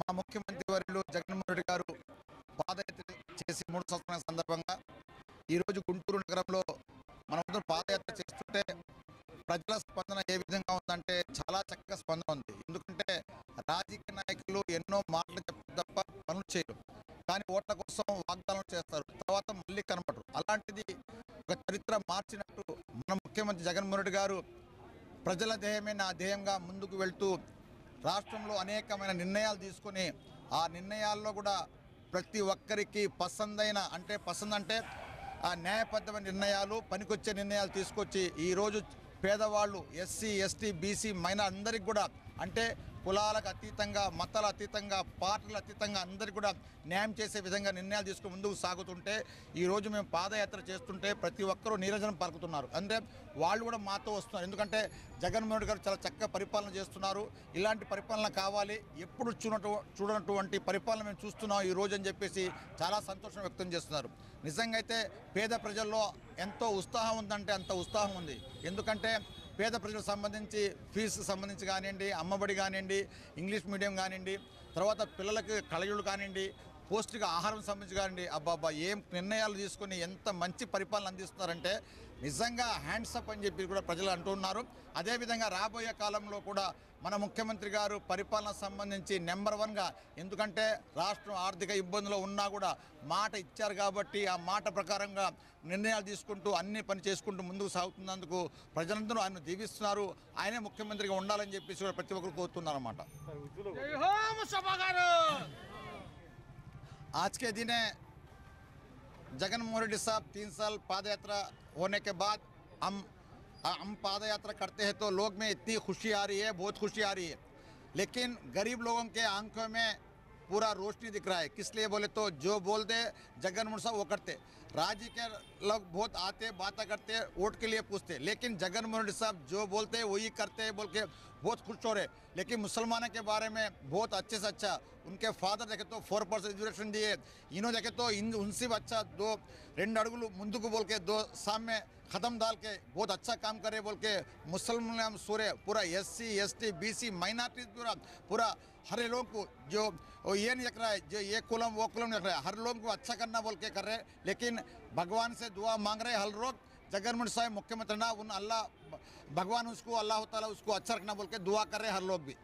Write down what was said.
మా ముఖ్యమంత్రి వర్యులు జగన్మోహన్ రెడ్డి గారు పాదయాత్ర చేసి మూడు సంవత్సరాల సందర్భంగా ఈరోజు గుంటూరు నగరంలో మనమందరం పాదయాత్ర చేస్తుంటే ప్రజల స్పందన ఏ విధంగా ఉందంటే చాలా చక్కగా స్పందన ఉంది. ఎందుకంటే రాజకీయ నాయకులు ఎన్నో మాటలు చెప్తారు తప్ప పనులు చేయరు. కానీ ఓట్ల కోసం వాగ్దానం చేస్తారు. తర్వాత మళ్ళీ కనపడరు అలాంటిది ఒక చరిత్ర మార్చినట్టు మన ముఖ్యమంత్రి జగన్మోహన్ రెడ్డి గారు ప్రజల ధ్యేయమే నా ధ్యేయంగా ముందుకు వెళ్తూ రాష్ట్రంలో అనేకమైన నిర్ణయాలు తీసుకొని ఆ నిర్ణయాల్లో కూడా ప్రతి ఒక్కరికి పసందైన అంటే పసంద్ అంటే ఆ న్యాయబద్ధమైన నిర్ణయాలు పనికొచ్చే నిర్ణయాలు తీసుకొచ్చి ఈరోజు పేదవాళ్ళు ఎస్సీ ఎస్టీ బీసీ మైన అందరికి కూడా అంటే కులాలకు అతీతంగా మతాల అతీతంగా పార్టీల అతీతంగా అందరికి కూడా న్యాయం చేసే విధంగా నిర్ణయాలు తీసుకుని ముందుకు సాగుతుంటే ఈరోజు మేము పాదయాత్ర చేస్తుంటే ప్రతి ఒక్కరూ నీరజనం పలుకుతున్నారు. అంటే వాళ్ళు కూడా మాతో వస్తున్నారు. ఎందుకంటే జగన్మోహన్ రెడ్డి గారు చాలా చక్కగా పరిపాలన చేస్తున్నారు. ఇలాంటి పరిపాలన కావాలి. ఎప్పుడు చూడటు చూడనటువంటి పరిపాలన మేము చూస్తున్నాం ఈ రోజు అని చెప్పేసి చాలా సంతోషం వ్యక్తం చేస్తున్నారు. నిజంగా అయితే పేద ప్రజల్లో ఎంతో ఉత్సాహం ఉందంటే అంత ఉత్సాహం ఉంది. ఎందుకంటే పేద ప్రజలకు సంబంధించి ఫీజు సంబంధించి కానివ్వండి అమ్మబడి కానివ్వండి ఇంగ్లీష్ మీడియం కానివ్వండి తర్వాత పిల్లలకి కళయులు కానివ్వండి పౌష్టిక ఆహారం సంబంధించి కానీ అబ్బాబ్బా ఏం నిర్ణయాలు తీసుకొని ఎంత మంచి పరిపాలన అందిస్తున్నారంటే నిజంగా హ్యాండ్సప్ అని చెప్పి కూడా ప్రజలు అంటున్నారు అదేవిధంగా రాబోయే కాలంలో కూడా మన ముఖ్యమంత్రి గారు పరిపాలన సంబంధించి నెంబర్ వన్గా ఎందుకంటే రాష్ట్రం ఆర్థిక ఇబ్బందులు ఉన్నా కూడా మాట ఇచ్చారు కాబట్టి ఆ మాట ప్రకారంగా నిర్ణయాలు తీసుకుంటూ అన్ని పని చేసుకుంటూ ముందుకు సాగుతున్నందుకు ప్రజలందరూ ఆయన దీవిస్తున్నారు. ఆయనే ముఖ్యమంత్రిగా ఉండాలని చెప్పేసి కూడా ప్రతి ఒక్కరు కోరుతున్నారు అన్నమాట సభ గారు! आज के दिन है। जगनमोहन रेड्डी साहब तीन साल पादयात्रा होने के बाद हम हम पादयात्रा करते हैं तो लोग में इतनी खुशी आ रही है, बहुत खुशी आ रही है। लेकिन गरीब लोगों के आँखों में पूरा रोशनी दिख रहा है किस लिए बोले तो जो बोलते जगनमोहन साहब वो करते राज्य के लोग बहुत आते बातें करते वोट के लिए पूछते लेकिन जगनमोहन रेड्डी साहब जो बोलते वही करते बोल के बहुत खुश हो रहे लेकिन मुसलमानों के बारे में बहुत अच्छे से अच्छा उनके फादर देखे तो फोर परसेंट रिजर्वेशन दिए इन्हों देखे तो इन उनसे भी अच्छा दो రెండు అడుగులు ముందుకు बोल के दो सामने खत्म डाल के बहुत अच्छा काम करे बोल के मुसलमान सूर्य पूरा S C S T B C minority पूरा पूरा हर लोगों को जो वो ये नहीं रख रहा है, जो ये कुलम, वो कुलम रख रहा है। हर लोग को अच्छा करना बोल के कर रहे हैं, लेकिन भगवान से दुआ मांग रहे हर लोग जगनमोहन साहब, मुख्यमंत्री ना, उन अल्लाह, भगवान उसको, अल्लाह ताला उसको अच्छा रखना बोल के दुआ कर रहे हर लोग भी।